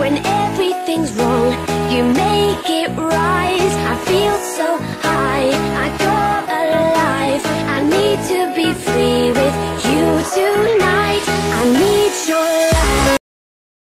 when everything's wrong, you make it right.